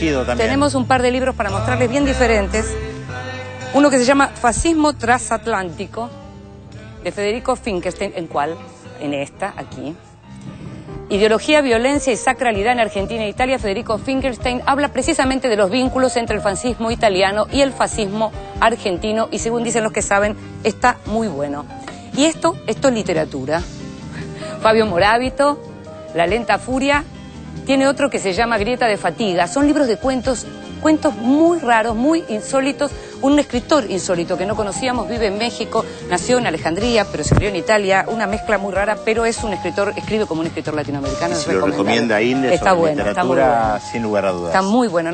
Tenemos un par de libros para mostrarles bien diferentes. Uno que se llama Fascismo Transatlántico, de Federico Finkelstein. ¿En cuál? En esta, aquí. Ideología, violencia y sacralidad en Argentina e Italia. Federico Finkelstein habla precisamente de los vínculos entre el fascismo italiano y el fascismo argentino. Y según dicen los que saben, está muy bueno. Y esto, esto es literatura. Fabio Morábito, La lenta furia tiene otro que se llama Grieta de Fatiga. Son libros de cuentos, cuentos muy raros, muy insólitos. Un escritor insólito que no conocíamos, vive en México, nació en Alejandría, pero se crió en Italia. Una mezcla muy rara, pero es un escritor, escribe como un escritor latinoamericano. Se lo recomienda Indes está bueno, está muy bueno. sin lugar a dudas. Está muy bueno.